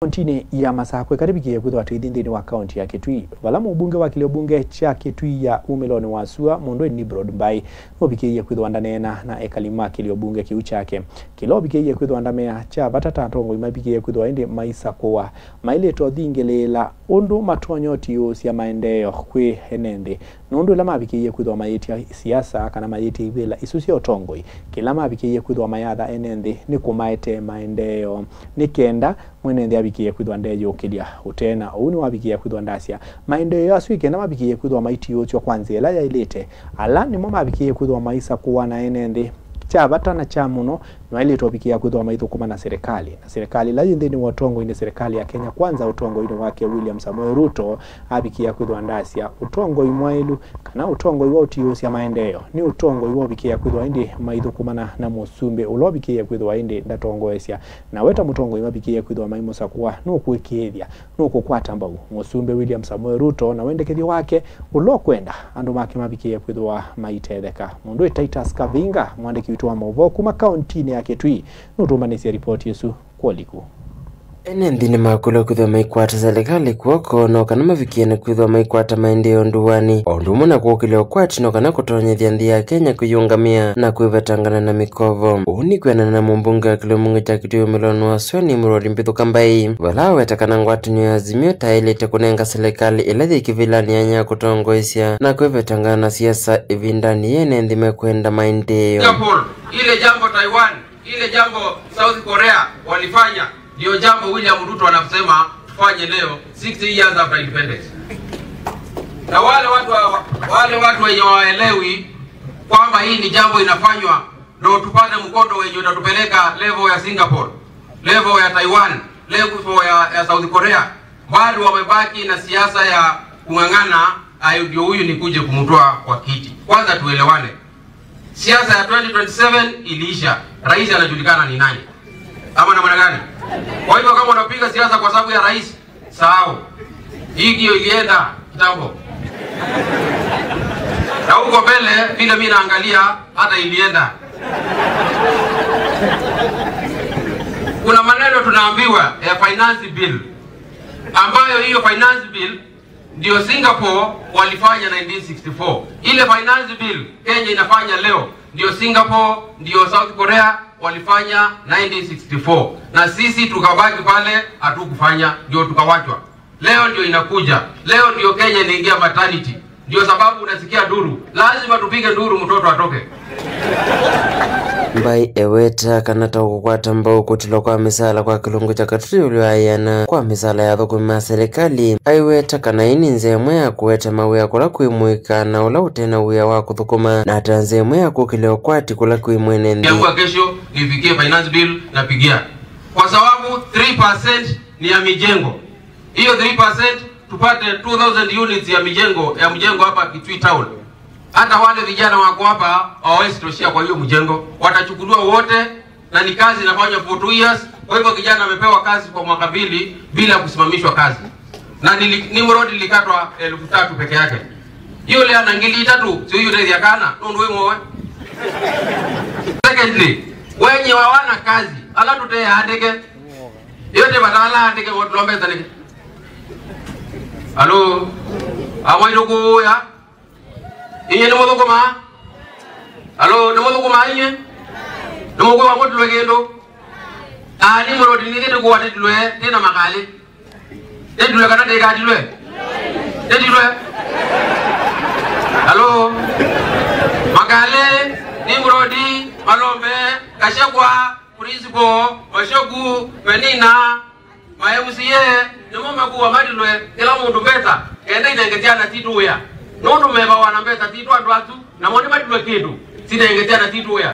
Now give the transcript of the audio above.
Kauntini ya Masakwe karibikie kwithwa twithi nthini wa kaunti ya Kitui. Vala mũbunge wa kilio bunge cha Kitui ya Umeloni Wasua Broad Mbai ye kwithwa ndanena na ekalima kilio bunge kiu chake. Kilo bikiie kwithwa ndamea cha vatata imabike ye kwithwa indi maisa kuwa maileto thingilela undu matonyoti cia maendeleo kwi henende nundu ila mabikiie kwithwa mayitia siasa kana mayitia ivila isu cia utongoi. Kila mabikiie kwithwa mayatha enenthi ni kumaete maendeleo. Ni kenda mwenenthi abikie kwithwa ndeyukilia utena uu ni wabikie kwithwa ndacia maendeleo asu ikenda mabikie kwithwa maitio cio kwanza ila yailite ala nimo mabikie kwithwa maisa kuwa na enenthi cha bata na cha muno ya kuthoma maithukuma na serikali. Na serikali la nthini wa utongo ine serikali ya Kenya. Kwanza utongo ine wake William Samoei Ruto abikia kwithwa ndasia. Utongo imwailu kana utongo iwa utiusia maendeleo ni utongo iwa bikia kwithwa indi maithukumana na musumbe ulo bikia kwithwa indi ndatongoesya na weta mutongo ima bikia kwithwa maimusa kuwa nukwikithia nukukwata mbau. Musumbe William Samoei Ruto na wendekethio wake ulo kwenda. Andu make mabikia kwithwa maitetheka mundu Titus Kavinga mwandiki witu wa mauvo kuma kauntini ya nutumanicia ripoti yesu kwoliku ene nthini makula kwithwa maikwata serikali kuoko na kana mavikiene kwithwa maikwata maendeleo nduani o undu umwe na kuukilia ukwati na kana kutonyethia nthi ya Kenya kwiyungamia na kwivetangana na mikovo. Uu ni kwianana na mumbunge wa kilio cha Kitui Umeloni Wasua ni Murori Mbithuka Mbai vala wetakana ngwatanio ya Azimio tailite kunenga serikali ila thikivilani ya kutongoesya na kwivetangana na siasa ivindani yene nthi mekwenda Singapore, ile jambo Taiwan, ile jambo South Korea walifanya, ndio jambo William Ruto anasema tufanye leo 60 years after independence. Na wale watu wa- wale watu wenye waelewi kwamba hii ni jambo inafanywa ndio tupate mkondo wenye utatupeleka level ya Singapore, level ya Taiwan, level ya, ya South Korea, bado wamebaki na siasa ya kung'ang'ana, ndio huyu ni kuje kumtoa kwa kiti. Kwanza tuelewane, siasa ya 2027 iliisha, rais anajulikana ni nani, ama namna gani? Kwa hivyo kama unapiga siasa kwa sababu ya rais, sahau hii, ndio ilienda kitambo, na huko mbele vile mimi naangalia hata ilienda. Kuna maneno tunaambiwa ya finance bill, ambayo hiyo finance bill ndio Singapore walifanya 1964. Ile finance bill Kenya inafanya leo ndio Singapore, ndio South Korea walifanya 1964, na sisi tukabaki pale hatukufanya, ndio tukawachwa. Leo ndio inakuja, leo ndio Kenya inaingia maternity. Ndio sababu unasikia duru, lazima tupige duru, mtoto atoke. Mbai eweta kana ta kukwata mbau kutilwa kwa misala kwa kilungu ulioayana kwa misala ya thukumi ma serikali aiweta kana ini nzemwe ya kuweta mawia kula kwimwika na ula utena wia wa kuthukuma na ata nzemwe ya kukile ukwati kula kwimwene Niamua kesho nifikie finance bill napigia, kwa sababu 3% ni ya mijengo. Hiyo 3% tupate 2000 units ya mijengo ya mjengo hapa Kitui town. Hata wale vijana wako hapa hawawezi toshea kwa hiyo mjengo, watachukuliwa wote, na ni kazi inafanywa for two years. Kwa hivyo kijana amepewa kazi kwa mwaka mbili bila kusimamishwa kazi, na Nimrod ilikatwa elfu tatu peke yake. Yule ana ngili tatu, sio yule ya kana? Nundu wewe secondly wenye wawana kazi ala tuteye hadeke yote batala andike wotulombeza nike alo amwairukuya inye nimuthukuma alo nimuthukuma inye nimukwiwa ngutulwe kindu? Ani murodi nikiti kuwatetilwe tina makali tetilwe kana ndikatilwe tetilwe alo? Makale, Nimrodi, Malombe, Kashagwa, Principal, Mashogu, Menina, MaMCA, nimo makuwa madilwe kila mundu mbeta kenda inengetiana titu ya nundu meva wana mbeta titu andu atu na moni madilwe kindu sinengetiana na ya